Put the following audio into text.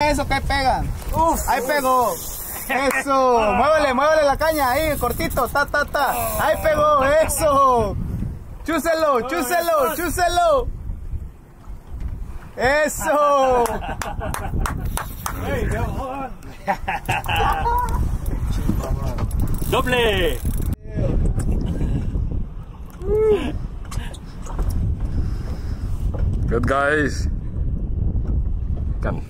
Eso que pega. Uf, ahí pegó. Eso, muévele, muévele la caña ahí, cortito, ta, ta, ta. Ahí pegó, eso. Chúselo, chúselo, chúselo. Eso. ¡Doble! Good guys. Come.